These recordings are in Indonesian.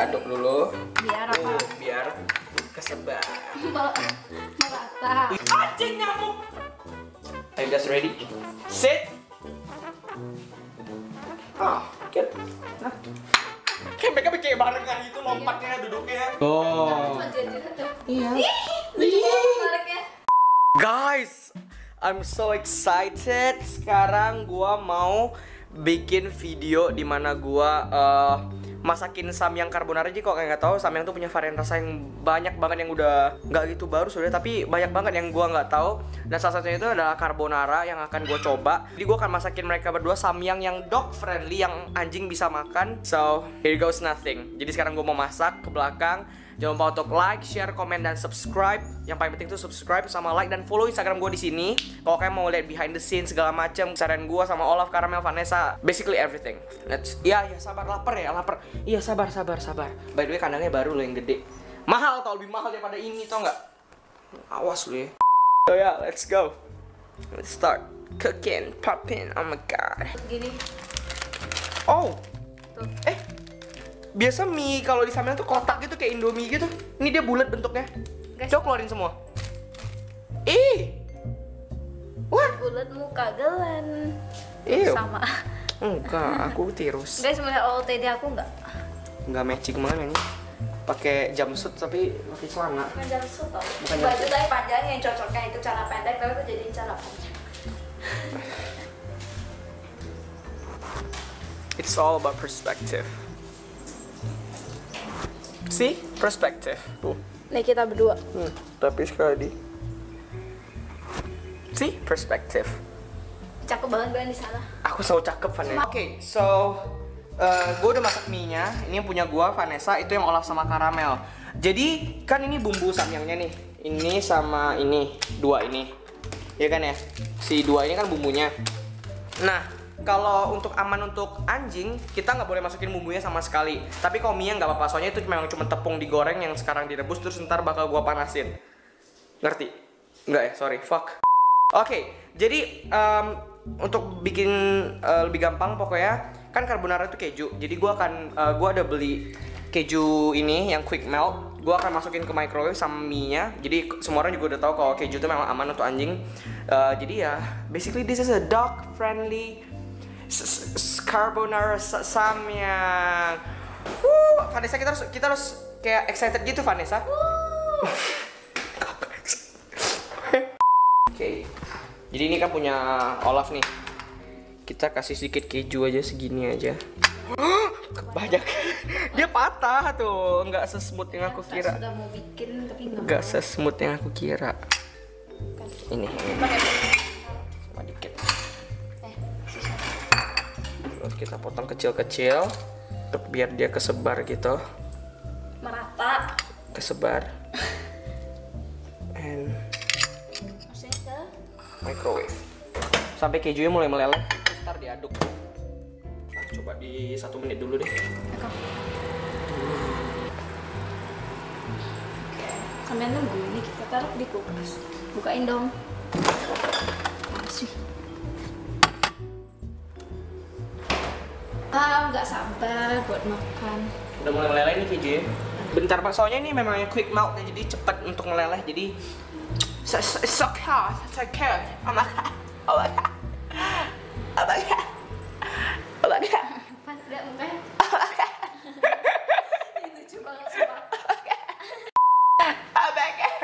Aduk dulu. Biar apa? Oh, biar kesebar. Merata. Anjing nyamuk. Are you guys ready? Sit. Ah, get. Nah. Kayak mereka bikin barengan gitu lompatnya, duduknya. Oh. Iya. Guys, I'm so excited. Sekarang gua mau bikin video di mana gua eh, masakin samyang carbonara aja kok kayak nggak tahu samyang tuh punya varian rasa yang banyak banget yang udah nggak gitu baru sudah tapi banyak banget yang gua nggak tahu dan salah satunya itu adalah carbonara yang akan gue coba jadi gua akan masakin mereka berdua samyang yang dog friendly yang anjing bisa makan so here goes nothing jadi sekarang gua mau masak ke belakang Jangan lupa untuk like, share, komen, dan subscribe. Yang paling penting tuh subscribe sama like dan follow Instagram gue di sini. Kalau kalian mau lihat behind the scenes segala macam, saran gue sama Olaf, Karamel, Vanessa, basically everything. Let's, ya ya sabar lapar ya lapar. Iya sabar sabar sabar. By the way kandangnya baru loh yang gede. Mahal tau lebih mahal daripada ini tau nggak? Awas lu ya. So yeah, let's go. Let's start cooking, popping. Oh my god. Gini. Oh, Tuh. eh biasa mie kalau di samyang tuh kotak gitu kayak indomie gitu. Ini dia bulat bentuknya. Guys. Coba keluarin semua. Ih. What? Bulat muka gelan. Ew. Sama. Enggak, aku tirus. Guys, melihat OOTD aku nggak? Enggak matching banget ini. Pakai jumpsuit tapi pakai celana. Bukan jalan suit tau. Bukan Baju jumpsuit. tadi panjang yang cocoknya itu cara pendek, tapi aku jadiin cara panjang. It's all about perspective. See? Perspective. Tuh. Nih kita berdua. Hmm, tapi sekali. See? Perspective. Cakep banget gue di sana. Aku selalu cakep Vanessa. Oke, so gue udah masak mie-nya. Ini yang punya gue Vanessa, itu yang olah sama karamel. Jadi kan ini bumbu samyangnya nih. Ini sama ini, dua ini. Ya kan ya? Si dua ini kan bumbunya. Nah, kalau untuk aman untuk anjing, kita nggak boleh masukin bumbunya sama sekali. Tapi kalau mie nggak apa-apa, soalnya itu memang cuma tepung digoreng yang sekarang direbus terus ntar bakal gua panasin. Ngerti? Nggak ya? Sorry, fuck. Oke, jadi em, untuk bikin eh, lebih gampang pokoknya kan carbonara itu keju. Jadi gua akan eh, gua ada beli keju ini yang quick melt. Gua akan masukin ke microwave sama mie-nya. Jadi semua orang juga udah tahu kalau keju itu memang aman untuk anjing. Eh, jadi ya, basically this is a dog friendly carbonara sa- samyang. Vanessa kita harus kita harus kayak excited gitu Vanessa. Oke. Jadi ini kan punya Olaf nih. Kita kasih sedikit keju aja segini aja. Banyak. Dia patah tuh, nggak sesmooth yang aku kira. Nggak sesmooth yang aku kira. Ini sama dikit. eh. Terus kita potong kecil-kecil untuk biar dia kesebar gitu. Merata. Kesebar. And microwave sampai kejunya mulai meleleh ntar diaduk nah, coba di satu menit dulu deh. Sambil nunggu ini kita taruh di kulkas. Bukain dong. Masih. Ah, nggak sabar buat makan. udah mulai meleleh nih kejunya bentar pak soalnya ini memang quick melt ya, jadi cepat untuk meleleh jadi so, so, so hot so good oh my god oh my god oh my god oh my god oh my god Ini lucu banget sumpah. oh my god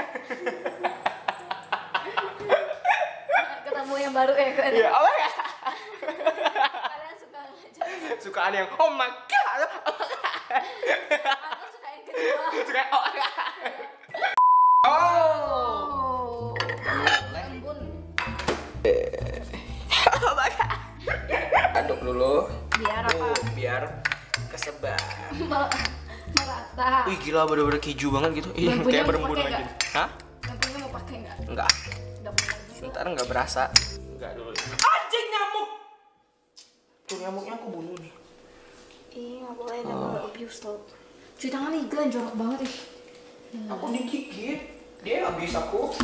Ketemu yang baru ya kan? Iya, oh my god Kalian suka ngajak. sukaan yang oh my god oh my god Aku suka yang kedua. suka oh my god dulu Biar apa? Oh, biar kesebar Merata. Wih gila bener-bener keju banget gitu Ih, Lampunya kayak berembun lagi nggak? Hah? Lampunya mau pakai nggak? Enggak Nggak boleh lagi. Ntar nggak berasa Enggak dulu Anjing nyamuk Tuh nyamuknya aku bunuh nih Ih, nggak boleh ada oh. abuse tau. Cuci tangan nih, Glenn, jorok banget ih. Aku digigit Dia habis aku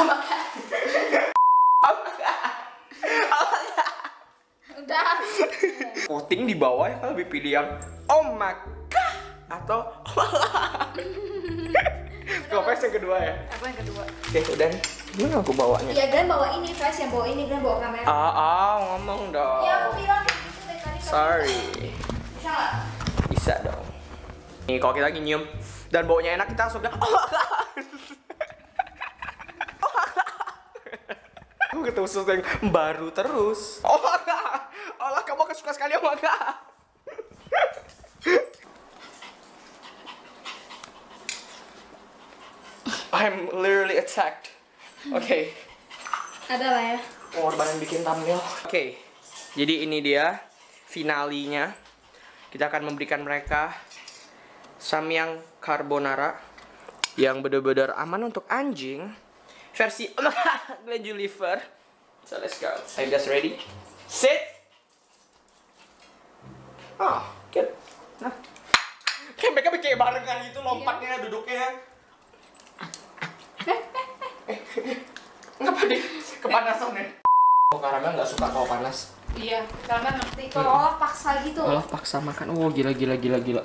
Udah. Coating di bawah ya lebih pilih yang Oh my god atau Gopes yang kedua ya? Apa yang kedua? Oke, udah nih. Gimana aku bawanya? Ya Glenn bawa ini, Fresh yang bawa ini, Glenn bawa kamera. Ah, ah, ngomong dong. Ya aku bilang kayak gitu dari tadi. Sorry. Bisa nggak? Bisa dong. Nih, kalau kita lagi nyium dan baunya enak, kita langsung bilang, oh, Aku ketemu sesuatu yang baru terus. Oh, Allah, kamu kesuka sekali sama enggak? I'm literally attacked. Oke. Ada lah ya. pengorbanan bikin thumbnail. Oke, jadi ini dia finalinya. Kita akan memberikan mereka samyang carbonara yang benar-benar aman untuk anjing versi glanduliver. So let's go. Are you guys ready? Sit. Ah, good. Nah. Kayak mereka kayak barengan gitu lompatnya, duduknya. Ngapa deh? Kepanasan ya? Oh, karamel nggak suka kalau panas. Iya, karena ngerti. Kalau Olaf paksa gitu. Olaf paksa makan. Oh, gila gila gila gila.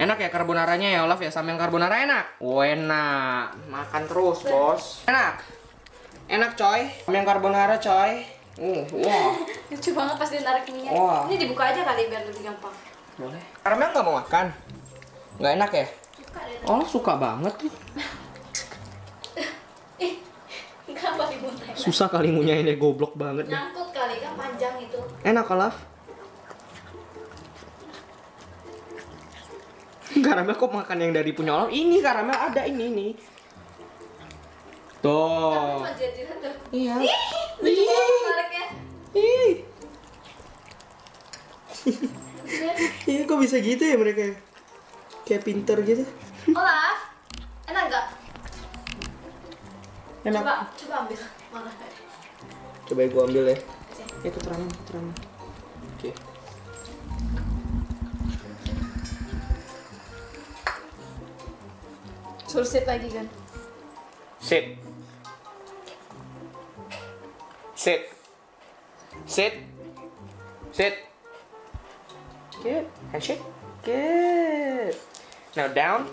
Enak ya carbonaranya ya Olaf ya, sambil carbonara enak. Oh, enak. Makan terus, Bos. Enak. Enak, coy. Sambil carbonara, coy. Uh, wah. Lucu banget pas dia narik minyak. Wah. Ini dibuka aja kali biar lebih gampang. Boleh. Karamel nggak mau makan? Nggak enak ya? Suka deh. Olaf suka banget tuh. Ih, kenapa dibuntai? Susah kali ngunyahnya goblok banget. Nyangkut kali kan panjang itu. Enak, Olaf. Karamel kok makan yang dari punya Olaf? Ini karamel ada ini ini. Tuh. Iya. Ih. Ini kok bisa gitu ya mereka? Kayak pinter gitu. Olaf, enak nggak? Enak. Coba, coba ambil. Mana? Coba gue ambil ya. Itu terang, terang. Oke. Suruh sit lagi kan? Sit. Sit. Sit. Sit. Good. Handshake. Good. Now down.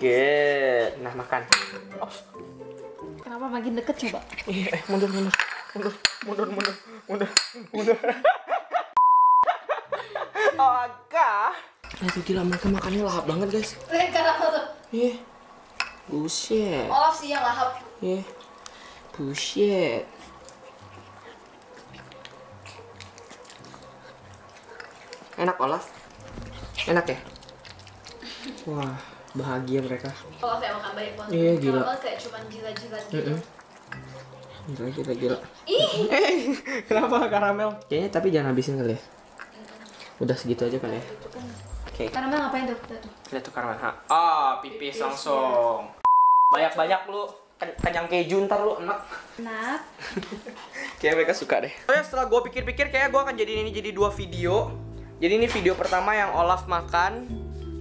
Good. Nah makan. Oh. Kenapa makin deket coba? Iya, eh, mundur, mundur, mundur, mundur, mundur, mundur, mundur. oh, agak. Nah, itu gila mereka makannya lahap banget, guys. Lihat kenapa tuh? Iya. Bullshit. Olaf sih yang lahap. Iya. Bullshit. Enak, Olaf? Enak ya? Wah, bahagia mereka. Olaf yang makan banyak banget. Iya, gila. Kayak cuman jilat-jilat gitu. Gila, gila, gila. Ih, Eh, kenapa karamel? Kayaknya tapi jangan habisin kali ya. Udah segitu aja kali ya. Oke, karamel ngapain tuh? Lihat tuh. lihat tuh karamel. Ah, pipis langsung. Banyak-banyak lu Ken- kenyang keju ntar lu enak. Enak. Kayak mereka suka deh. Oh ya, setelah gue pikir-pikir kayak gue akan jadi ini jadi dua video. Jadi ini video pertama yang Olaf makan.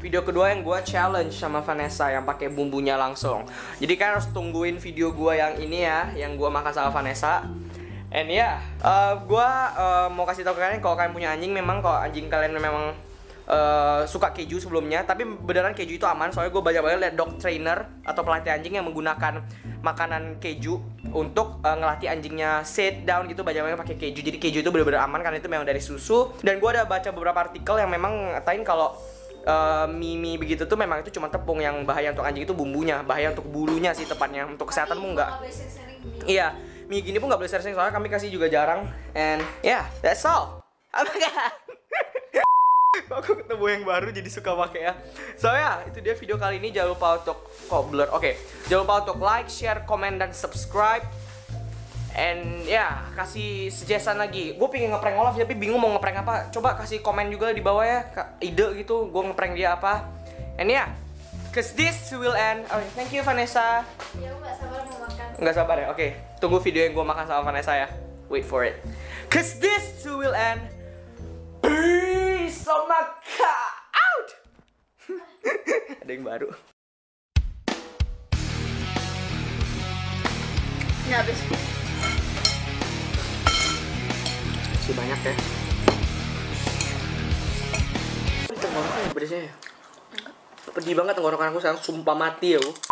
Video kedua yang gue challenge sama Vanessa yang pakai bumbunya langsung. Jadi kalian harus tungguin video gue yang ini ya, yang gue makan sama Vanessa. And ya, yeah, gue mau kasih tahu ke kalian kalau kalian punya anjing, memang kalau anjing kalian memang eh, suka keju sebelumnya, tapi beneran keju itu aman. Soalnya gue banyak-banyak liat dog trainer atau pelatih anjing yang menggunakan makanan keju untuk eh, ngelatih anjingnya sit down gitu banyak-banyak pakai keju. Jadi keju itu bener-bener aman karena itu memang dari susu. Dan gue ada baca beberapa artikel yang memang ngatain kalau mie mie begitu tuh memang itu cuma tepung yang bahaya untuk anjing itu bumbunya, bahaya untuk bulunya sih tepatnya. Untuk kesehatanmu enggak. Iya, mie gini pun nggak boleh sering soalnya kami kasih juga jarang. And yeah, that's all. Oh my god. Aku ketemu yang baru jadi suka pakai ya. So ya, itu dia video kali ini. Jangan lupa untuk kok blur. Oke, jangan lupa untuk like, share, komen dan subscribe. And ya, kasih suggestion lagi. Gue pengen ngeprank Olaf tapi bingung mau ngeprank apa. Coba kasih komen juga di bawah ya, ide gitu. Gue ngeprank dia apa. And ya, cause this will end. Oh, thank you Vanessa. Ya, nggak sabar mau makan. Nggak sabar ya? Oke, tunggu video yang gue makan sama Vanessa ya. Wait for it. Cause this will end. Peace sama out. Ada yang baru. Ini habis. Masih banyak ya. Tenggorokan ya pedesnya ya? pedih banget tenggorokan aku sekarang sumpah mati ya. I